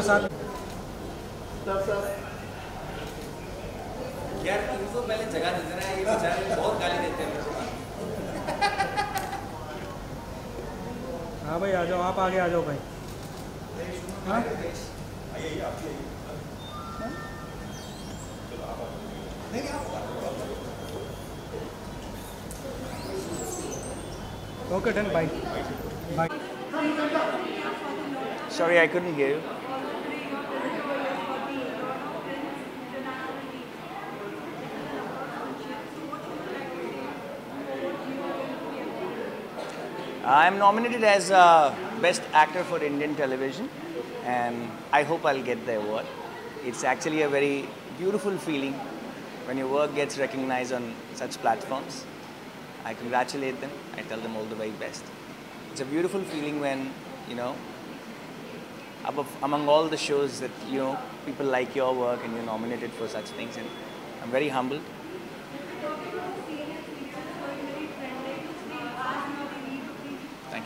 में साथ। Sir sir यार इनको पहले जगह दे देना ये बेचारे बहुत गाली देते हैं। हाँ भाई आ जाओ आप आगे आ जाओ भाई। हाँ? Okay done bye bye Sorry, I couldn't hear you. I'm nominated as uh, Best Actor for Indian Television, and I hope I'll get the award. It's actually a very beautiful feeling when your work gets recognized on such platforms. I congratulate them. I tell them all the very best. It's a beautiful feeling when, you know, above, among all the shows that, you know, people like your work and you're nominated for such things. And I'm very humbled.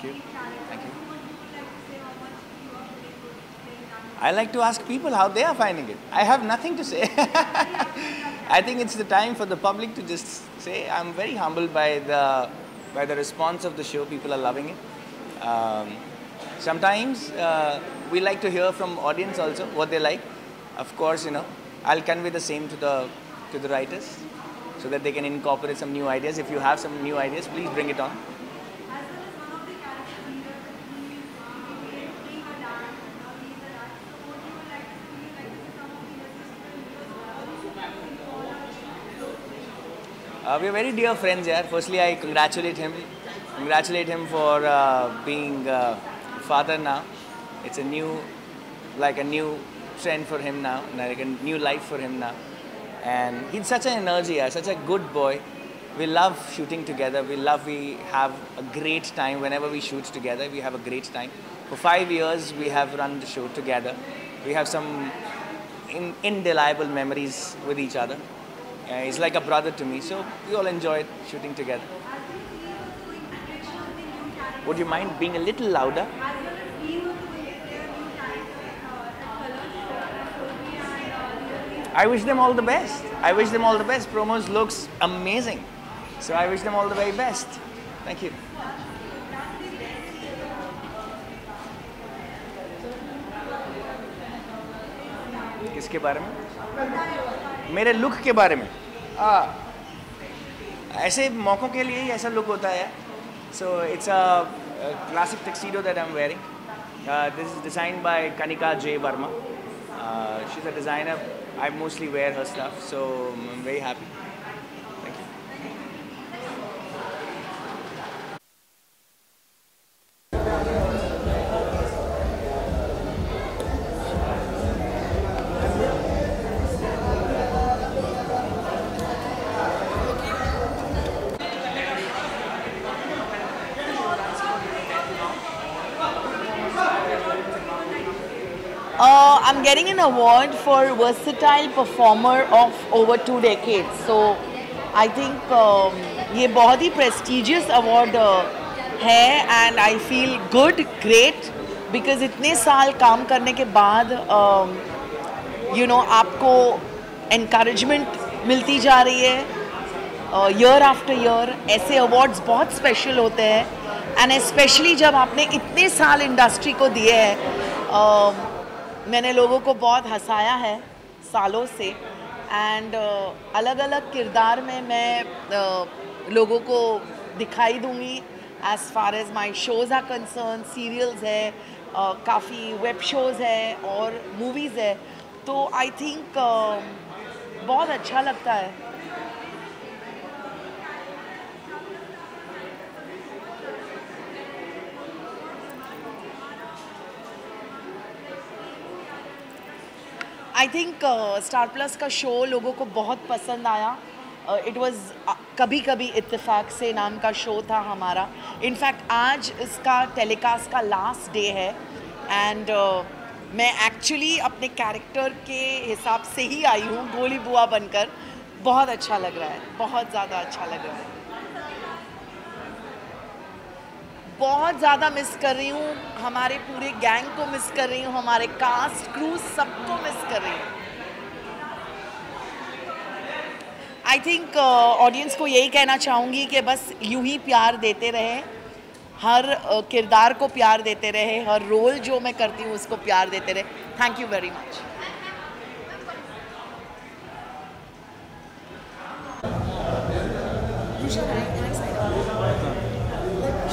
Thank you. Thank you. I like to ask people how they are finding it. I have nothing to say. I think it's the time for the public to just say I'm very humbled by the by the response of the show. People are loving it. Um, sometimes uh, we like to hear from audience also what they like. Of course, you know, I'll convey the same to the to the writers so that they can incorporate some new ideas. If you have some new ideas, please bring it on. Uh, we are very dear friends here. Firstly, I congratulate him. Congratulate him for uh, being uh, father now. It's a new, like a new trend for him now, like a new life for him now. And he's such an energy, such a good boy. We love shooting together. We love, we have a great time whenever we shoot together. We have a great time. For five years, we have run the show together. We have some in, indelible memories with each other. Uh, he's like a brother to me, so we all enjoyed shooting together. Would you mind being a little louder? I wish them all the best. I wish them all the best. Promos looks amazing. So I wish them all the very best. Thank you. किसके बारे में? मेरे look के बारे में। आ, ऐसे मौक़ों के लिए ही ऐसा लुक होता है। So it's a classic tuxedo that I am wearing this is design by Kanika J Verma she is a designer I mostly wear her stuff so I am very happy getting an award for versatile performer of over two decades. So I think um, ये बहुत ही prestigious award uh, है and I feel good, great because इतने साल काम करने के बाद um, you know आपको encouragement मिलती जा रही है ईयर आफ्टर ईयर ऐसे अवार्ड्स बहुत स्पेशल होते हैं एंड स्पेशली जब आपने इतने साल इंडस्ट्री को दिए हैं मैंने लोगों को बहुत हंसाया है सालों से। एंड uh, अलग अलग किरदार में मैं uh, लोगों को दिखाई दूँगी। As far as my shows are concern serials है uh, काफ़ी वेब शोज़ है और मूवीज़ है। तो आई थिंक uh, बहुत अच्छा लगता है। आई थिंक स्टार प्लस का शो लोगों को बहुत पसंद आया। इट वाज कभी कभी इत्तेफाक से नाम का शो था हमारा। इनफैक्ट आज इसका टेलीकास्ट का लास्ट डे है। एंड मैं एक्चुअली अपने कैरेक्टर के हिसाब से ही आई हूँ, गोली बुआ बनकर। बहुत अच्छा लग रहा है, बहुत ज़्यादा अच्छा लग रहा है। बहुत ज़्यादा मिस कर रही हूँ। हमारे पूरे गैंग को मिस कर रही हूँ। हमारे कास्ट क्रू सबको मिस कर रही हूँ। आई थिंक ऑडियंस को यही कहना चाहूँगी कि बस यूँ ही प्यार देते रहे। हर uh, किरदार को प्यार देते रहे। हर रोल जो मैं करती हूँ उसको प्यार देते रहे। Thank you very much thing is,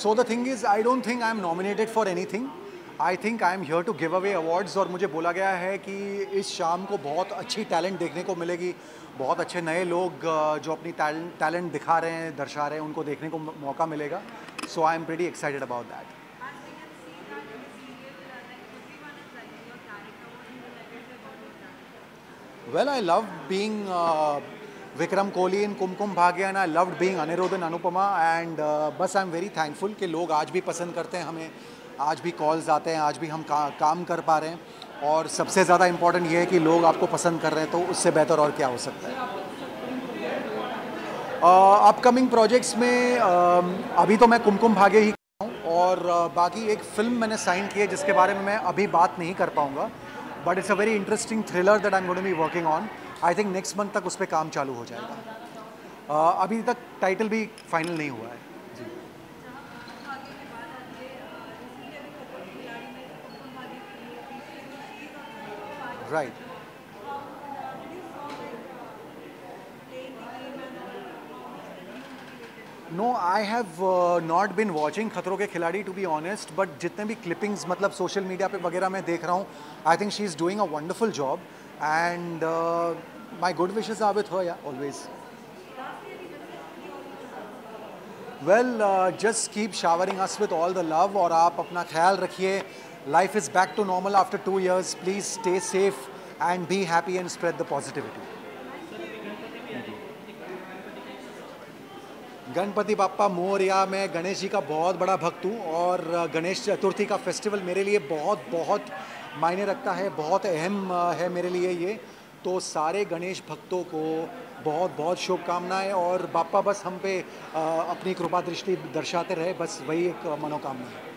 I the thing is I don't think I am nominated for anything I think I am here to give away awards और मुझे बोला गया है कि इस शाम को बहुत अच्छी टैलेंट देखने को मिलेगी। बहुत अच्छे नए लोग जो अपनी टैलेंट दिखा रहे हैं दर्शा रहे हैं उनको देखने को मौका मिलेगा। So I am very excited about that I love being uh, Vikram Kohli in Kumkum Bhagya and I loved being Anirudh in Anupama and बस आई एम वेरी थैंकफुल कि लोग आज भी पसंद करते हैं हमें आज भी कॉल्स आते हैं आज भी हम का, काम कर पा रहे हैं और सबसे ज़्यादा इम्पोर्टेंट ये है कि लोग आपको पसंद कर रहे हैं तो उससे बेहतर और क्या हो सकता है अपकमिंग uh, प्रोजेक्ट्स में uh, अभी तो मैं कुमकुम भाग्य ही हूँ और uh, बाकी एक फ़िल्म मैंने साइन की है जिसके बारे में मैं अभी बात नहीं कर पाऊँगा but it's a very interesting thriller that I am going be working on I think next month तक उस पर काम चालू हो जाएगा। uh, अभी तक टाइटल भी फाइनल नहीं हुआ है। जी। Right right. No I have not been watching Khatron Ke Khiladi to be honest but जितने भी क्लिपिंग्स मतलब सोशल मीडिया पे वगैरह मैं देख रहा हूँ I think she is doing a wonderful job and my good wishes are with her या always well just keep showering us with all the love और आप अपना ख्याल रखिए life is back to normal after two years please stay safe and be happy and spread the positivity Ganpati बापा मोरिया, मैं गणेश जी का बहुत बड़ा भक्त हूँ और गणेश चतुर्थी का फेस्टिवल मेरे लिए बहुत बहुत मायने रखता है, बहुत अहम है मेरे लिए ये। तो सारे गणेश भक्तों को बहुत बहुत शुभकामनाएँ और बापा बस हम पे अपनी कृपा दृष्टि दर्शाते रहे, बस वही एक मनोकामना है।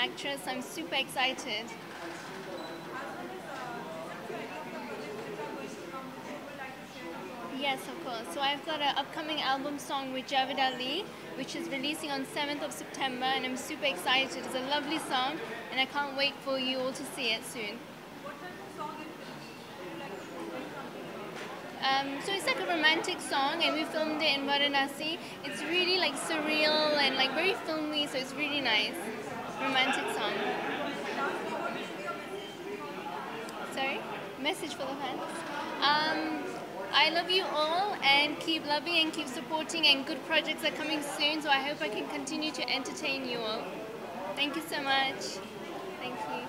Actress. I'm super excited. Yes, of course. So I've got an upcoming album song with Javid Ali, which is releasing on 7th of September, and I'm super excited. It's a lovely song, and I can't wait for you all to see it soon. Um, so it's like a romantic song, and we filmed it in Varanasi. It's really like surreal and like very filmy, so it's really nice. Romantic song. Sorry, message for the fans. Um, I love you all, and keep loving and keep supporting, and good projects are coming soon. So I hope I can continue to entertain you all. Thank you so much. Thank you.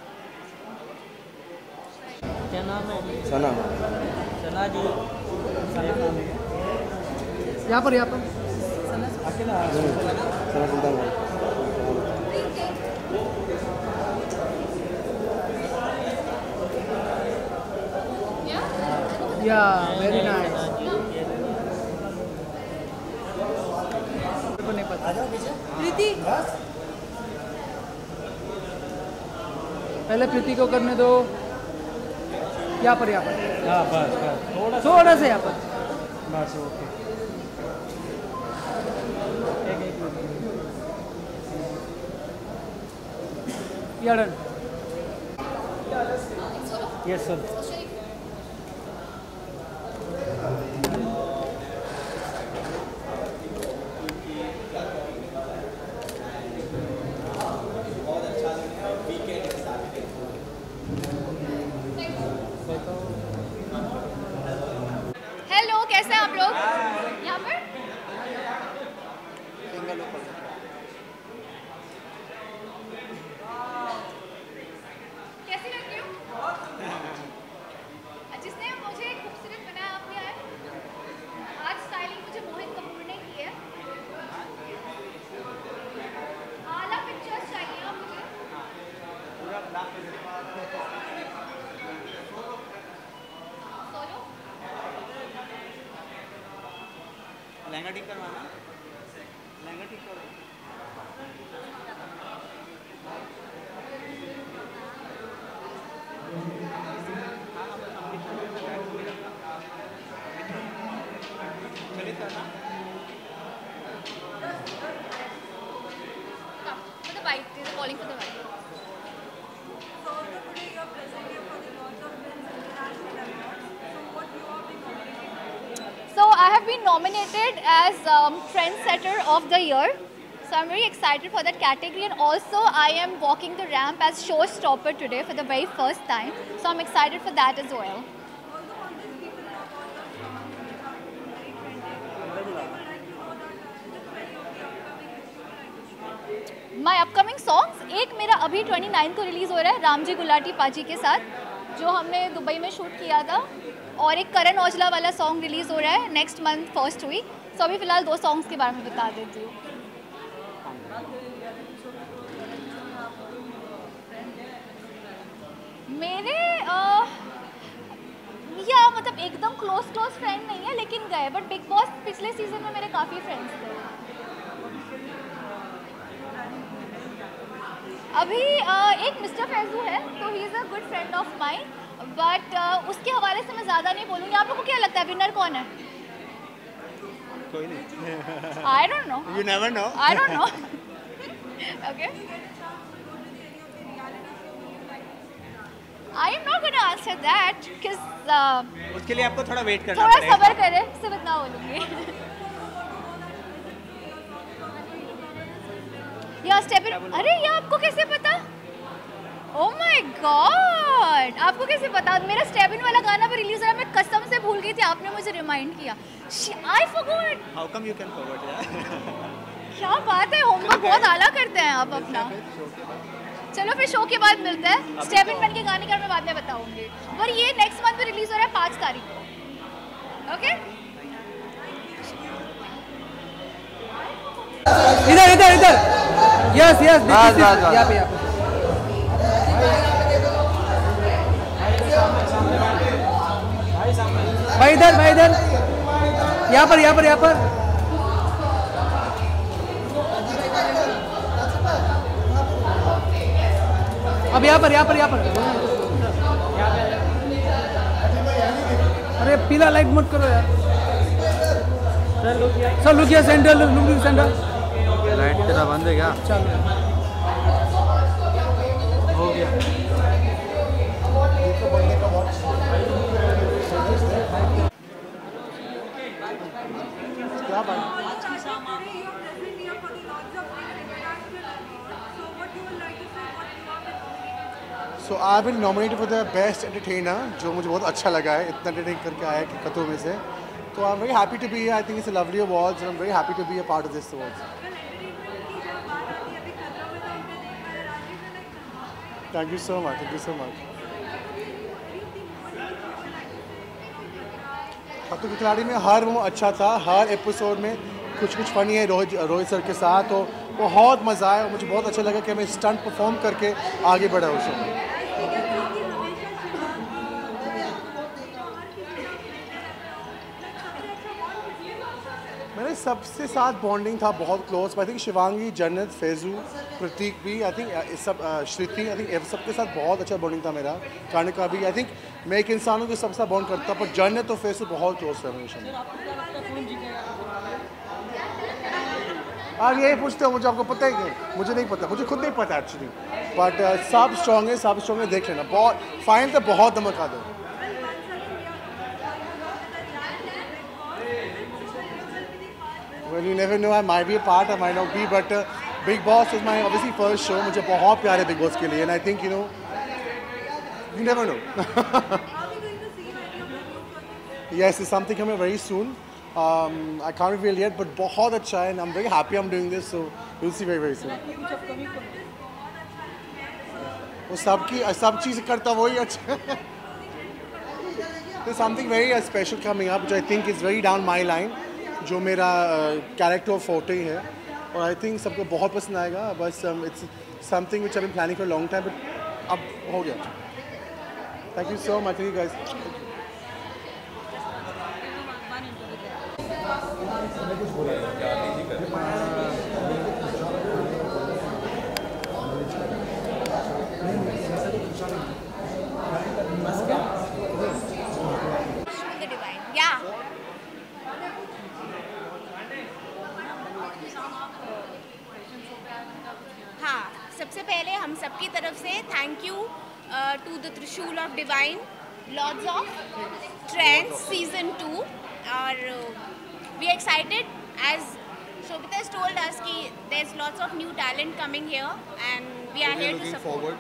क्या नाम है सना सना जी यहाँ पर यहाँ पर सना सुल्तान को नहीं पता। प्रीति? पहले प्रीति को करने दो। यहाँ पर यहाँ पर। हाँ बस बस। थोड़ा सा यहाँ पर। बस ओके। या कैसे आप लोग? यहाँ पर कैसी लग रही हूँ जिसने मुझे खूबसूरत बनाया आप भी आए आज स्टाइलिंग मुझे मोहित कपूर ने की है आला पिक्चर्स चाहिए आप मुझे सोलो लहंगा ठीक करवाना लहंगा ठीक करवाना Come, for the bike. They're calling for the bike. So I have been nominated as um, Trendsetter of the Year. So I'm very excited for that category and also I am walking the ramp as showstopper today for the very first time. So I'm excited for that as well. My upcoming songs एक मेरा अभी 29 को release हो रहा है रामजी गुलाटी पाजी के साथ जो हमने दुबई में शूट किया था और एक करण औजला वाला सॉन्ग रिलीज़ हो रहा है next month first week so अभी फ़िलहाल दो सॉन्ग्स के बारे में बता देती हूँ। मेरे या मतलब एकदम क्लोज क्लोज फ्रेंड नहीं है, लेकिन गए बट बिग बॉस पिछले सीज़न में मेरे काफ़ी फ्रेंड्स थे। अभी एक मिस्टर फैजू है तो he is a good friend of mine but उसके हवाले से मैं ज़्यादा नहीं बोलूँगी। आप लोगों को क्या लगता है विनर कौन है? कोई नहीं। I don't know you never know I don't know okay I am not gonna answer that because उसके लिए आपको थोड़ा वेट करना थोड़ा पड़ेगा। सब्र करें सिर्फ़ इतना बोलूँगी। या स्टेप अरे ये आपको कैसे पता? ओ माय गॉड आपको कैसे पता? मेरा स्टेप इन वाला गाना भी रिलीज़ हो रहा है मैं कसम से भूल गई थी आपने मुझे रिमाइंड किया। I forgot how come you can यार क्या बात है? होमवर्क बहुत आला करते हैं आप अपना। चलो फिर शो के बाद मिलते हैं। स्टेप इन बन के गाने का मैं बाद में बताऊँगी। और ये नेक्स्ट मंथ में रिलीज़ हो रहा है पाँच तारीख को। ओके इधर इधर इधर। Yes yes. यहाँ पे यहाँ पे। भाई इधर भाई इधर। यहाँ पर यहाँ पर यहाँ पर। अब यहाँ पर यहाँ पर यहाँ पर। अरे पीला लाइट मत करो यार। सर लुकिया सेंटर लुक सेंटर लाइट तेरा बंद है क्या? चलो। हो गया। So I been nominated for the best entertainer जो मुझे बहुत अच्छा लगा है, इतना एंटरटेन करके आया कि कतों में से। तो I am very happy to be I think it's lovely awards I am very happy to be a part of this awards thank you so much thank you so much Khatron Ke Khiladi में हर वो अच्छा था, हर episode में कुछ कुछ funny है Rohit Rohit sir के साथ तो बहुत मज़ा आया मुझे बहुत अच्छा लगा कि मैं स्टंट परफॉर्म करके आगे बढ़ा उस में। सबसे साथ बॉन्डिंग था बहुत क्लोज आई थिंक शिवांगी जन्नत फैजू प्रतीक भी आई थिंक सब अ, श्रुति आई थिंक सबके साथ बहुत अच्छा बॉन्डिंग था मेरा। काने का भी आई थिंक मैं एक इंसान हूँ सबसे साथ बॉन्ड करता पर जन्नत और फैजू बहुत क्लोज थे हमेशा आप यही पूछते हो मुझे आपको पता है कि मुझे नहीं पता मुझे खुद नहीं पता एक्चुअली बट सब स्ट्रॉन्ग है सब स्ट्रॉन्ग है देख लेना बहुत फाइनल तो बहुत धमका दो। Well, you never know. I might be a part, I might not be, but uh, Big Boss was my obviously first show. मुझे बहुत प्यार है Big Boss के लिए, and I think you know, you never know. yes, it's something coming very soon. Um, I can't reveal yet, but बहुत अच्छा है, and I'm very happy I'm doing this, so you'll see very very soon. वो सबकी सब चीज़ करता वही अच्छा There's something very uh, special coming up, which I think is very down my line. जो मेरा कैरेक्टर ऑफ़ फ़ोटो ही है। और आई थिंक सबको बहुत पसंद आएगा, बस it's something which I been planning for long time but अब हो गया। Thank you so much you guys the divine. Yeah. हाँ सबसे पहले हम सबकी तरफ़ से thank you to the Trishul of divine lords of trends season two और we excited as Shobhit told us कि there is lots of new talent coming here and we are here to support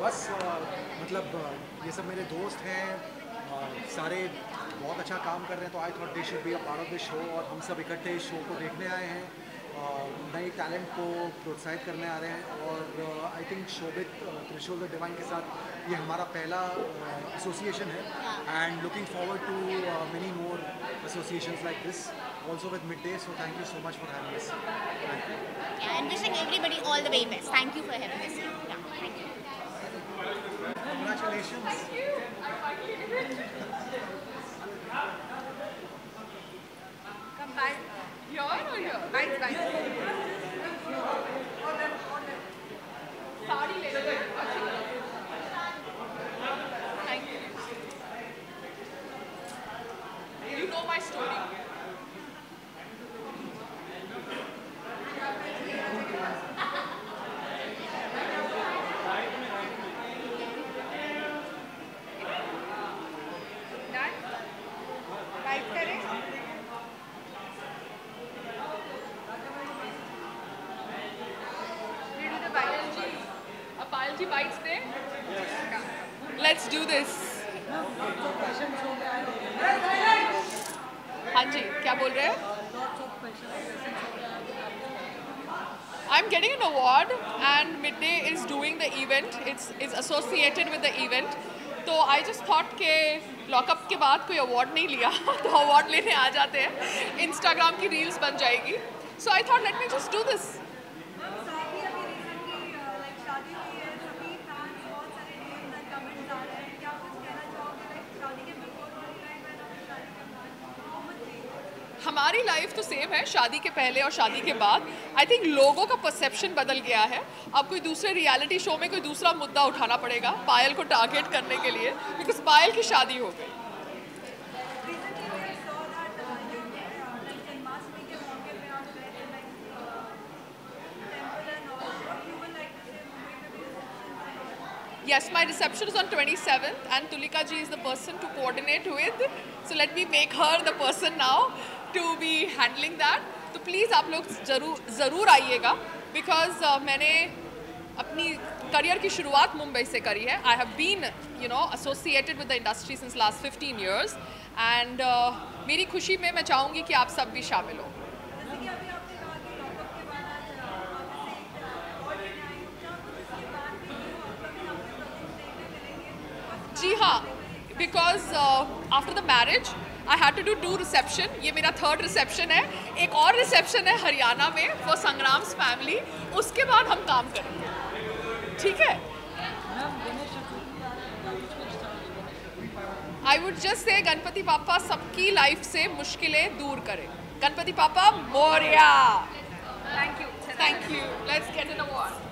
बस uh, मतलब uh, ये सब मेरे दोस्त हैं सारे बहुत अच्छा काम कर रहे हैं तो I thought they should be a part of the show और हम सब इकट्ठे इस शो को देखने आए हैं नए टैलेंट को प्रोत्साहित करने आ रहे हैं और आई थिंक शोभित त्रिशूल द डिवाइन के साथ ये हमारा पहला एसोसिएशन है and looking forward to many more associations like this also with Mid Day so thank you so much for having this Yeah, and wishing everybody all the very best. Thank you for having us here. Yeah, thank you. Congratulations. Thank you. You know my story. के बाद कोई award नहीं लिया तो award लेने आ जाते हैं। Instagram की रील्स बन जाएगी। So I thought let me just do this हमारी लाइफ तो सेम है, शादी के पहले और शादी के बाद। आई थिंक लोगों का परसेप्शन बदल गया है। अब कोई दूसरे रियलिटी शो में कोई दूसरा मुद्दा उठाना पड़ेगा, पायल को टारगेट करने के लिए बिकॉज़ पायल की शादी हो गई। Yes, my reception is on 27th, and Tulika ji is the person to coordinate with. So let me make her the person now to be handling that. तो प्लीज़ आप लोग ज़रूर ज़रूर आइएगा बिकॉज़ मैंने अपनी करियर की शुरुआत मुंबई से करी है I have been you know associated with the industry since last 15 years and मेरी खुशी में मैं चाहूँगी कि आप सब भी शामिल हो जी हाँ because after the marriage I had to do two reception ये मेरा थर्ड रिसेप्शन है. एक और रिसेप्शन है हरियाणा में फॉर संग्राम्स फैमिली उसके बाद हम काम करेंगे। ठीक है? I would just say Ganpati पापा सबकी लाइफ से मुश्किलें दूर करें। Ganpati Bappa Morya. Thank you thank you let's get an award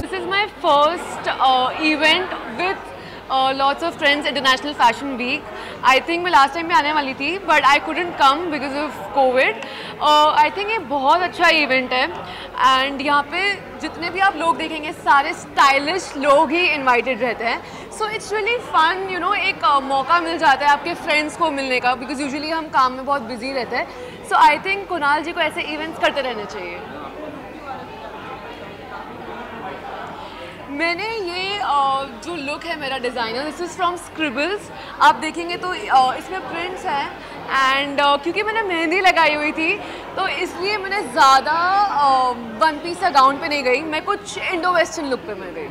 This is my first uh, event with uh, lots of friends International Fashion Week. I think मैं last time में आने वाली थी but I couldn't come because of covid I think ये बहुत अच्छा event है. And यहाँ पे जितने भी आप लोग देखेंगे सारे स्टाइलिश लोग ही इन्वाइटेड रहते हैं. So it's really fun you know एक uh, मौका मिल जाता है आपके फ्रेंड्स को मिलने का बिकॉज़ यूजली हम काम में बहुत बिज़ी रहते हैं. सो आई थिंक कुणाल जी को ऐसे इवेंट्स करते रहने चाहिए. मैंने ये जो लुक है मेरा designer this is from Scribbles आप देखेंगे तो इसमें प्रिंट्स हैं एंड क्योंकि मैंने मेहंदी लगाई हुई थी तो इसलिए मैंने ज़्यादा वन पीस या गाउन पे नहीं गई। मैं कुछ इंडो वेस्टर्न लुक पे मैं गई।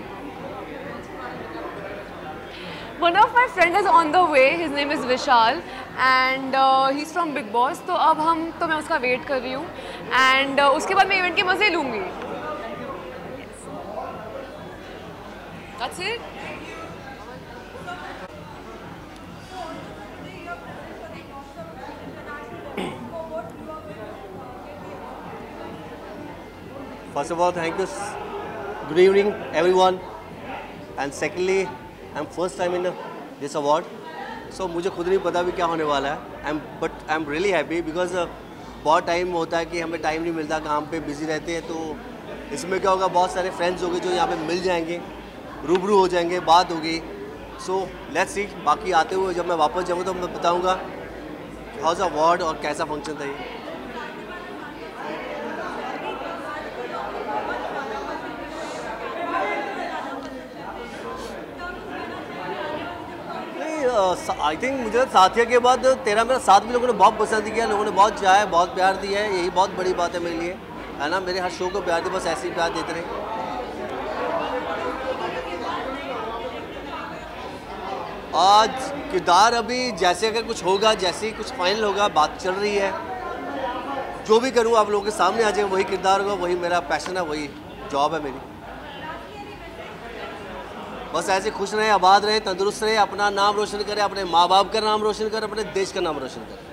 One of my friend is on the way his name is Vishal and he is from Bigg Boss तो अब हम तो मैं उसका वेट कर रही हूँ एंड उसके बाद मैं इवेंट के मज़े लूँगी। That's it. First of all, thank you. Good evening, everyone. And secondly, I'm first time in this award. So मुझे खुद नहीं पता भी क्या होने वाला है I am but I am really happy because बहुत टाइम होता है कि हमें टाइम नहीं मिलता काम पे बिज़ी रहते हैं तो इसमें क्या होगा बहुत सारे फ्रेंड्स होंगे जो यहाँ पे मिल जाएँगे रूबरू हो जाएँगे, बात होगी। सो लेट्स सी बाकी आते हुए जब मैं वापस जाऊँगा तो मैं बताऊँगा हाउस अवार्ड और कैसा फ़ंक्शन था ये। आई थिंक मुझे साथिया के बाद तेरा मेरा साथ भी लोगों ने बहुत पसंद किया, लोगों ने बहुत चाहा है बहुत प्यार दिया है, यही बहुत बड़ी बात है मेरे लिए। है ना, मेरे हर शो को प्यार दिया, बस ऐसे ही प्यार देते रहे। आज किरदार अभी जैसे अगर कुछ होगा, जैसे ही कुछ फाइनल होगा, बात चल रही है। जो भी करूँ आप लोगों के सामने आ जाए वही किरदार होगा, वही मेरा पैशन है, वही जॉब है मेरी। बस ऐसे खुश रहे, आबाद रहे, तंदुरुस्त रहे, अपना नाम रोशन करें, अपने माँ बाप का नाम रोशन करें, अपने देश का नाम रोशन करें।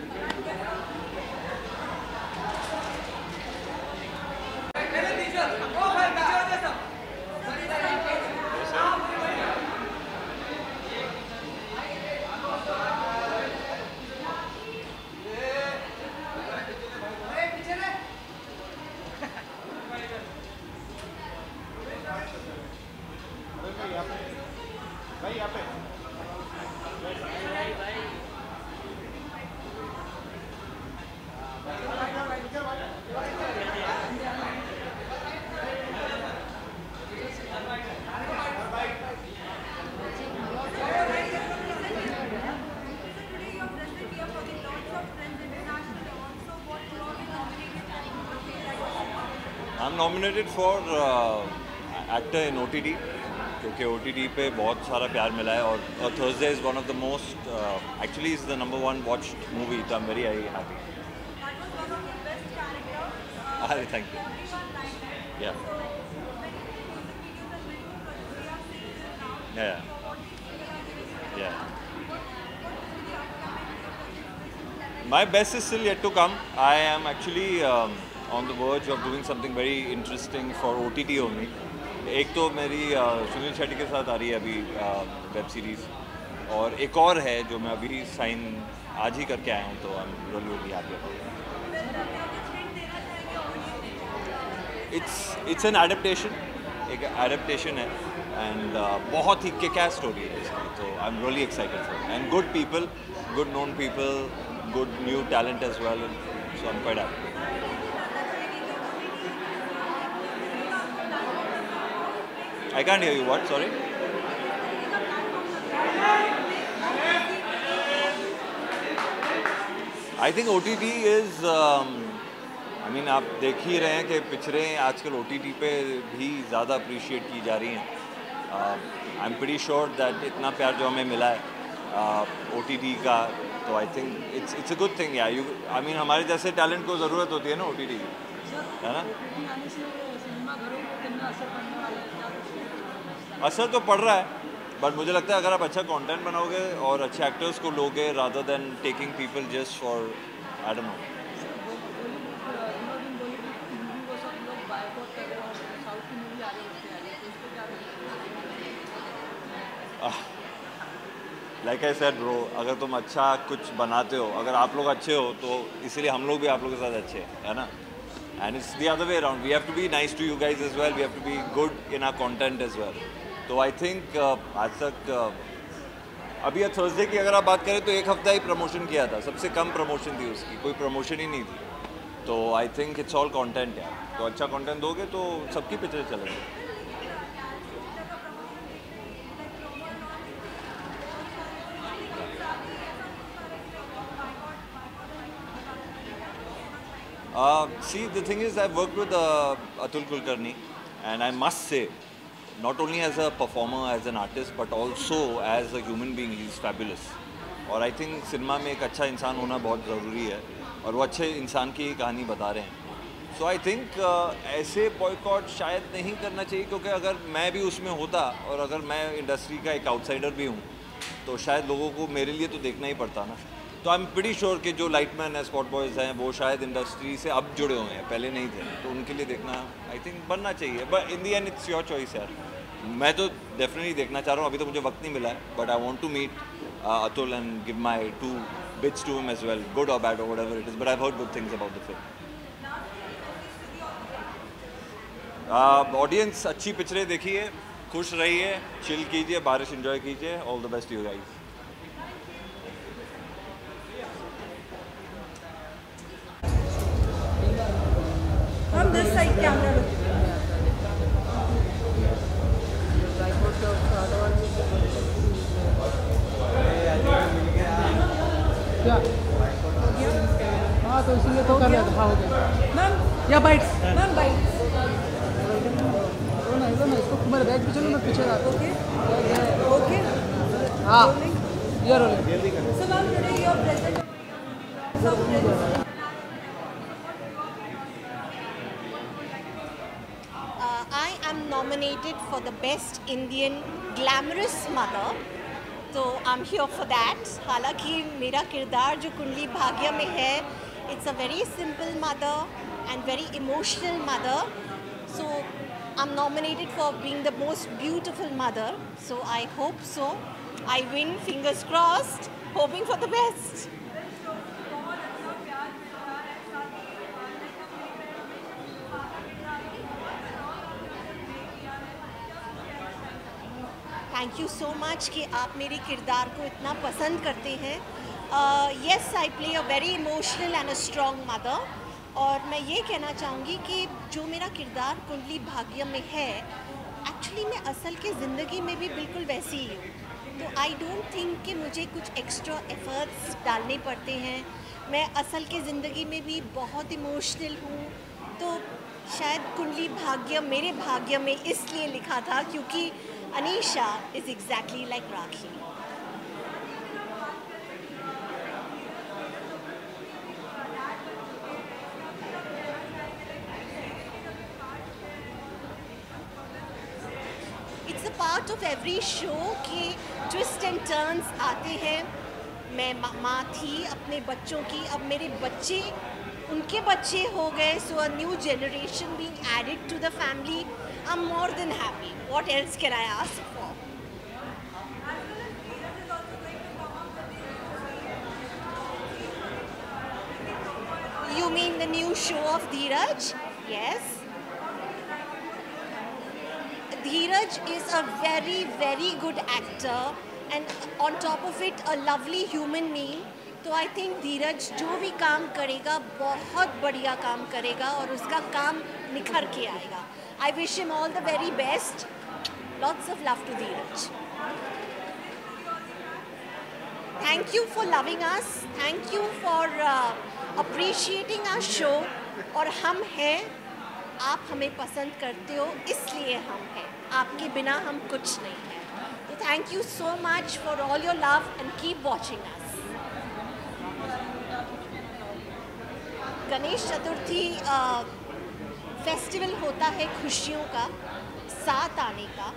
नॉमिनेटेड फॉर एक्टर इन ओ क्योंकि ओ पे बहुत सारा प्यार मिला है और Thursday is one of the most actually is the number one watch movie तो I am very I happy अरे thank you yeah my best is still yet to come I am actually on the verge of doing something very interesting for T only. एक तो मेरी सुनील शेट्टी के साथ आ रही है अभी वेब सीरीज़ और एक और है जो मैं अभी साइन आज ही करके आया हूँ तो I am really it's it's an adaptation एक एडेप्टेशन है। एंड uh, बहुत ही किक स्टोरी है इसकी तो I am really excited for and good people good known people good new talent as well so am quite happy I can't hear you. What? Sorry. I think OTT is. Um, I mean, आप देख ही रहे हैं कि पिक्चरें आजकल OTT पे भी ज़्यादा अप्रिशिएट की जा रही हैं I am pretty sure that इतना प्यार जो हमें मिला है ओ टी टी का तो I think it's it's a good thing I mean हमारे जैसे टैलेंट को ज़रूरत होती है ना ओ टी टी की है ना असर तो पड़ रहा है बट मुझे लगता है अगर आप अच्छा कंटेंट बनाओगे और अच्छे एक्टर्स को लोगे rather than taking people just for I don't know like I said bro अगर तुम अच्छा कुछ बनाते हो, अगर आप लोग अच्छे हो तो इसीलिए हम लोग भी आप लोगों के साथ अच्छे हैं, है ना? And it's the other way around we have to be nice to you guys as well we have to be good in our content as well तो आई थिंक आज तक uh, अभी थर्सडे की अगर आप बात करें तो एक हफ़्ता ही प्रमोशन किया था। सबसे कम प्रमोशन थी उसकी। कोई प्रमोशन ही नहीं थी। तो I think it's all content यार तो अच्छा कंटेंट दोगे तो सबकी पिक्चरें चलेंगे। Uh, the thing is, I've worked with uh, Atul Kulkarni, and I must say, not only as a performer, as an artist, but also as a human being, he's fabulous. और I think cinema में एक अच्छा इंसान होना बहुत ज़रूरी है और वो अच्छे इंसान की कहानी बता रहे हैं सो आई थिंक ऐसे बॉयकॉट शायद नहीं करना चाहिए क्योंकि अगर मैं भी उसमें होता और अगर मैं इंडस्ट्री का एक आउटसाइडर भी हूँ तो शायद लोगों को मेरे लिए तो देखना ही पड़ता ना तो आई एम प्रीटी श्योर कि जो लाइटमैन है स्पॉट बॉयज़ हैं, वो शायद इंडस्ट्री से अब जुड़े हुए हैं, पहले नहीं थे। तो उनके लिए देखना आई थिंक बनना चाहिए। But in the end it's your choice यार। मैं तो डेफिनेटली देखना चाह रहा हूँ। अभी तो मुझे वक्त नहीं मिला है but I want to meet Atul and give my two bits to him as well good और बैड और it is but I heard good things about the film audience अच्छी पिक्चरें देखिए, खुश रहिए चिल कीजिए, बारिश इन्जॉय कीजिए all the best you guys This camera look. क्या हाँ तो इसीलिए तो कर रहा था। हाँ हो गया मैम या बाइट्स मैम बाइट्स लो ना इसको मेरे बैग पे मैं पीछे जाता हूँ। ओके हाँ ये rolling So ma'am, today you are present. So present. Uh, I am nominated for the Best Indian Glamorous Mother. तो I am here for that हालाँकि मेरा किरदार जो कुंडली भाग्य में है it's a very simple mother and very emotional mother so I am nominated for being the most beautiful mother so I hope so I win fingers crossed hoping for the best thank you so much कि आप मेरे किरदार को इतना पसंद करते हैं। Yes I play a very emotional and a strong mother और मैं ये कहना चाहूँगी कि जो मेरा किरदार कुंडली भाग्य में है एक्चुअली मैं असल के ज़िंदगी में भी बिल्कुल वैसी ही हूँ। तो आई डोंट थिंक कि मुझे कुछ एक्स्ट्रा एफर्ट्स डालने पड़ते हैं। मैं असल के ज़िंदगी में भी बहुत इमोशनल हूँ। तो शायद कुंडली भाग्य मेरे भाग्य में इसलिए लिखा था क्योंकि Anisha is exactly like Rakhi it's a part of every show कि ट्विस्ट एंड टर्न्स आते हैं। मैं माँ थी, अपने बच्चों की, अब मेरे बच्चे, उनके बच्चे हो गए so a new generation being added to the family I am more than happy what else can I ask for You mean the new show of Dheeraj? Yes. Dheeraj is a very, very good actor and on top of it a lovely human being. तो I think धीरज जो भी काम करेगा बहुत बढ़िया काम करेगा और उसका काम निखर के आएगा I wish him all the very best lots of love to Dheeraj thank you for loving us thank you for appreciating our show और हम हैं, आप हमें पसंद करते हो, इसलिए हम हैं। आपके बिना हम कुछ नहीं हैं। तो thank you so much for all your love and keep watching us Ganesh Chaturthi festival होता है खुशियों का, साथ आने का।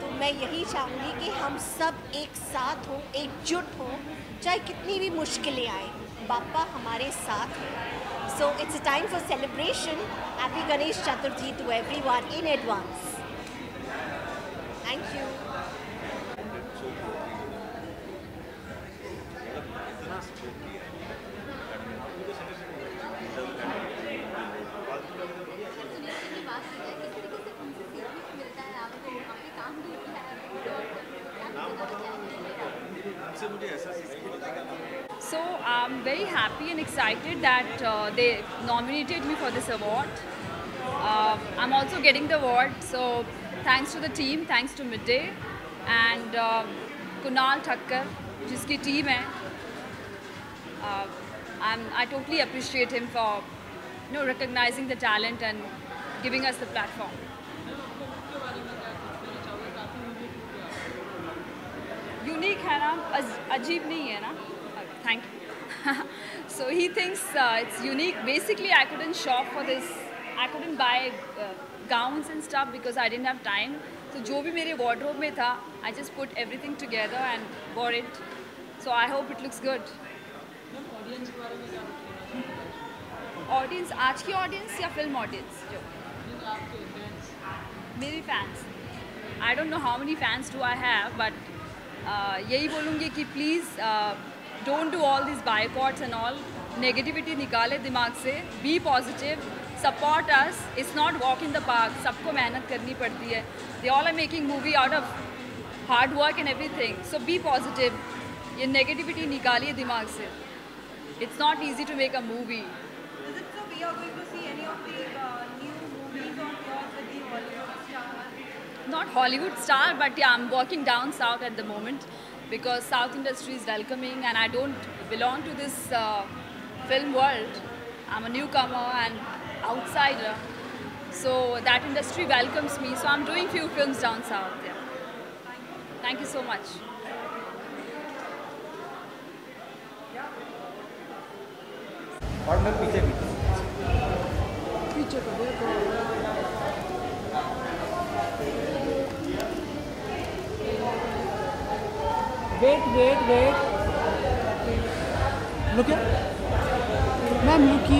तो मैं यही चाहूँगी कि हम सब एक साथ हों, एकजुट हों, चाहे कितनी भी मुश्किलें आए। बापा हमारे साथ हैं। So it's a time for celebration happy Ganesh Chaturthi to everyone in advance thank you So I'm very happy and excited that uh, they nominated me for this award. Uh, I'm also getting the award, so thanks to the team, thanks to Midday and uh, Kunal Thakkar, जिसकी team है. Uh, I'm, I totally appreciate him for you know recognizing the talent and giving us the platform. Unique है ना अजीब नहीं है ना? Thank you so he thinks it's unique basically I couldn't in shop for this I could in buy gowns and stuff because I didn't have time तो जो भी मेरे वॉड्रोब में था I just put everything together and wore it so I hope it looks good audience आज की audience या film audience जो। मेरी fans I don't know how many fans do I have but यही बोलूँगी कि please don't do all this boycotts and all negativity निकाले दिमाग से. Be positive support us it's not walk in the park सबको मेहनत करनी पड़ती है. They all are making movie out of hard work and everything so be positive ये negativity निकालिए दिमाग से. It's not easy to make a movie going to see any of the uh, new movies Hollywood? not Hollywood star, but yeah, I'm working down south at the moment because South industry is welcoming, and I don't belong to this uh, film world. I'm a newcomer and outsider, so that industry welcomes me. So I'm doing few films down south. Yeah. Thank you so much. और मैं पीछे पीछे पीछे Wait wait wait look ma'am look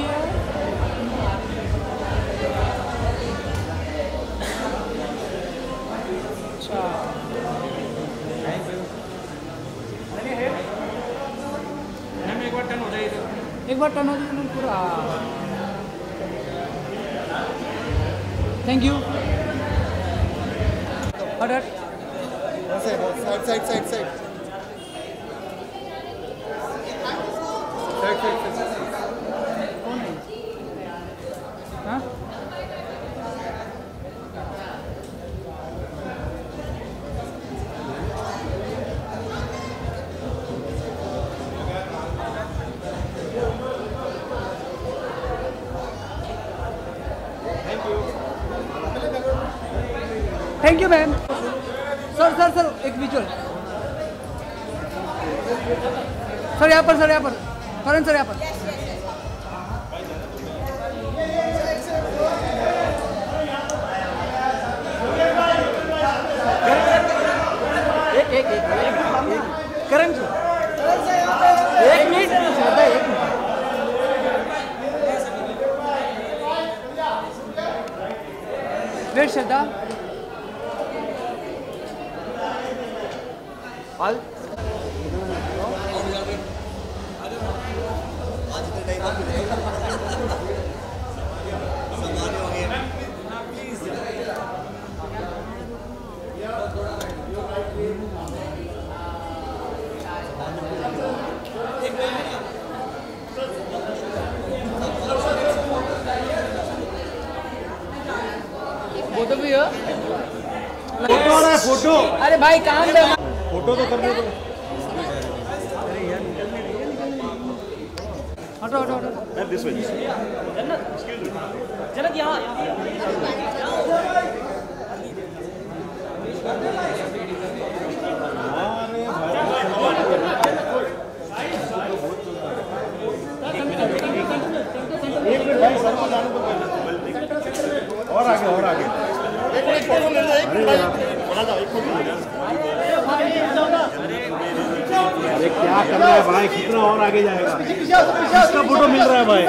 अच्छा ma'am एक बार turn हो जाइए इधर। एक बार टर्न हो जाए पूरा। थैंक यू हट हट side side side side side side कौन है हाँ thank you ma'am sir sir sir एक विजुअल सर यहाँ पर सर यहाँ पर. फरन सर यहाँ पर। एक एक करण जी। मिनट एक मिनट श्रद्धा। फ़ोटो। अरे भाई काम दे फ़ोटो तो करने दो हटो हटो हटो। दिस वे जनक यहाँ। एक मिनट भाई सर को जाने दो और आगे और आगे। एक मिनट फ़ोटो ले लो एक मिनट भाई। अरे क्या कर रहा है भाई? कितना और आगे जाएगा? किसका फ़ोटो मिल रहा है भाई?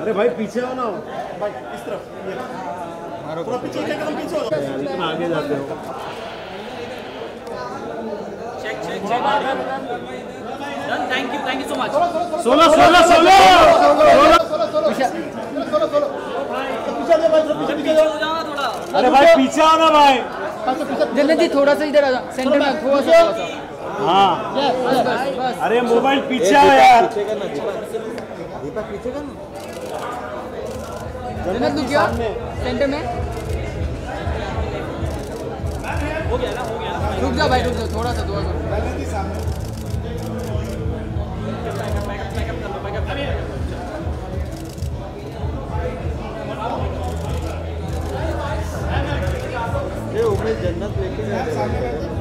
अरे भाई पीछे हो ना। भाई इस तरफ़ थोड़ा पीछे एकदम पीछे हो इतना आगे जाते हो। Check check check thank you thank you so much सोलह सोलह सोलह अरे भाई पीछे आओ ना भाई। जन्नत जी थोड़ा सा इधर आ जाओ सेंटर में थोड़ा सा हाँ। अरे मोबाइल पीछे आओ यार। जन्नत लुक किया सेंटर में रुक जा भाई रुक जा थोड़ा सा थोड़ा सा। Do you like to say?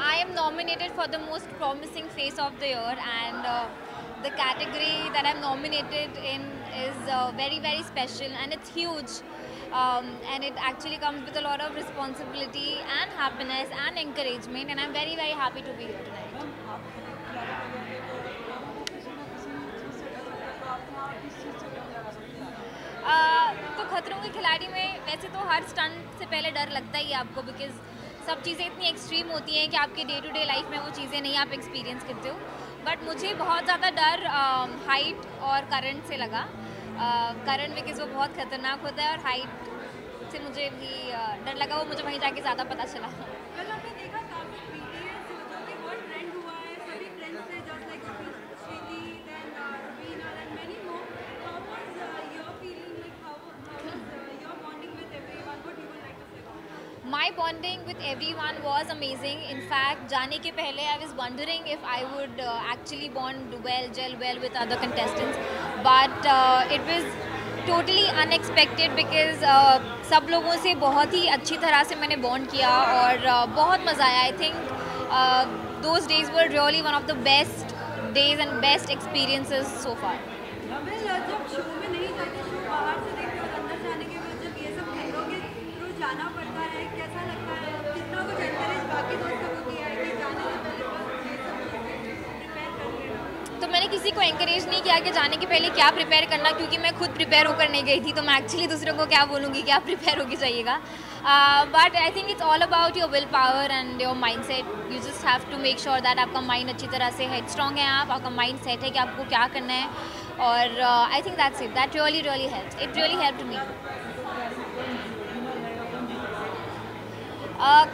I am nominated for the most promising face of the year, and uh, the category that I'm nominated in is uh, very, very special and it's huge. Um, and it actually comes with a lot of responsibility and happiness and encouragement, and I'm very, very happy to be here tonight. तो खतरों के खिलाड़ी में वैसे तो हर stunt से पहले डर लगता ही है आपको बिकॉज़ सब चीज़ें इतनी एक्सट्रीम होती हैं कि आपके डे टू डे लाइफ में वो चीज़ें नहीं आप एक्सपीरियंस करते हो बट मुझे बहुत ज़्यादा डर हाइट और करंट से लगा करंट बिकॉज़ वो बहुत खतरनाक होता है और हाइट से मुझे भी डर लगा, वो मुझे वहीं जाके ज़्यादा पता चला कल आपने देखा काफ़ी BTS जो कि बहुत ट्रेंड हुआ है सभी फ्रेंड्स ने just like Shriti then Raveena and many more how was your feeling like how how was your bonding with everyone what you would like to say My bonding with everyone was amazing. In fact, जाने के पहले I was wondering if I would uh, actually bond well, gel well with other contestants. But uh, it was totally unexpected because uh, सब लोगों से बहुत ही अच्छी तरह से मैंने bond किया और uh, बहुत मज़ा आया. I think uh, those days were really one of the best days and best experiences so किसी को एंकरेज नहीं किया कि जाने के पहले क्या प्रिपेयर करना, क्योंकि मैं खुद प्रिपेयर होकर नहीं गई थी तो मैं एक्चुअली दूसरों को क्या बोलूँगी कि आप प्रिपेयर होके जाइएगा। But I think it's all about your willpower and your mindset you just have to make sure that आपका माइंड अच्छी तरह से हेड स्ट्रॉन्ग है आप, आपका माइंड सेट है कि आपको क्या करना है। और I think that's it that really really help it really help to me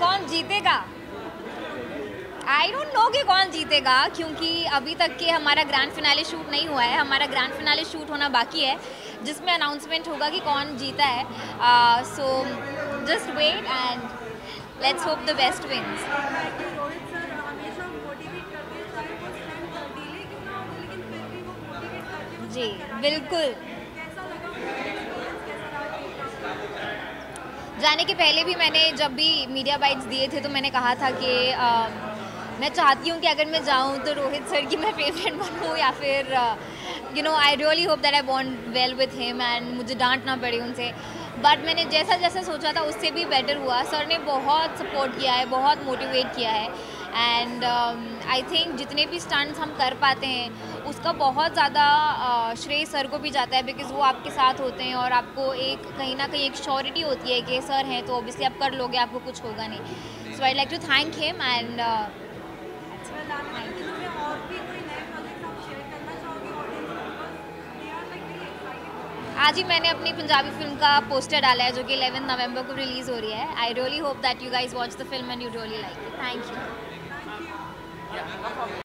कौन जीतेगा? आई डोंट नो कि कौन जीतेगा, क्योंकि अभी तक के हमारा ग्रैंड फिनाले शूट नहीं हुआ है। हमारा ग्रैंड फिनाले शूट होना बाकी है, जिसमें अनाउंसमेंट होगा कि कौन जीता है। So just wait and let's hope the best wins कि रोहित सर हमेशा मोटिवेट करते चाहे वो स्टैंड डिले क्यों ना लेकिन फिर भी वो मोटिवेट करते हैं जी, बिल्कुल? जाने के पहले भी मैंने जब भी मीडिया बाइट्स दिए थे तो मैंने कहा था कि मैं चाहती हूँ कि अगर मैं जाऊँ तो रोहित सर की मैं फेवरेट बनूँ या फिर you know I really hope that I bond well with him and मुझे डांटना पड़े उनसे। बट मैंने जैसा जैसा सोचा था उससे भी बेटर हुआ। सर ने बहुत सपोर्ट किया है बहुत मोटिवेट किया है। एंड आई थिंक जितने भी स्टंट्स हम कर पाते हैं उसका बहुत ज़्यादा uh, श्रेय सर को भी जाता है बिकॉज़ वो आपके साथ होते हैं और आपको एक कहीं ना कहीं एक श्योरिटी होती है कि सर हैं तो ऑब्वियसली आप कर लोगे आपको कुछ होगा नहीं। So I like to thank him and आज ही मैंने अपनी पंजाबी फ़िल्म का पोस्टर डाला है जो कि 11 नवंबर को रिलीज़ हो रही है। I really hope that you guys watch the film and you really like it thank you